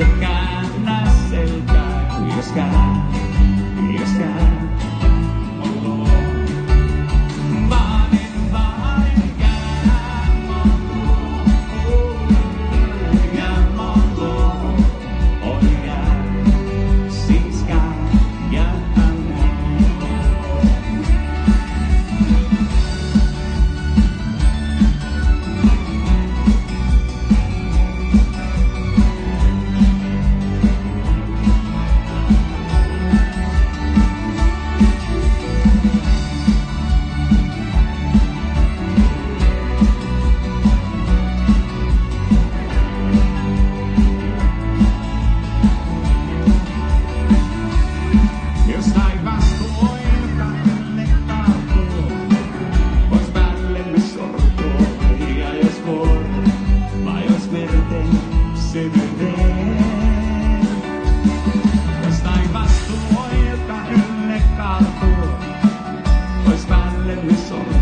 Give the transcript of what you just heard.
cercana, cerca, y we saw.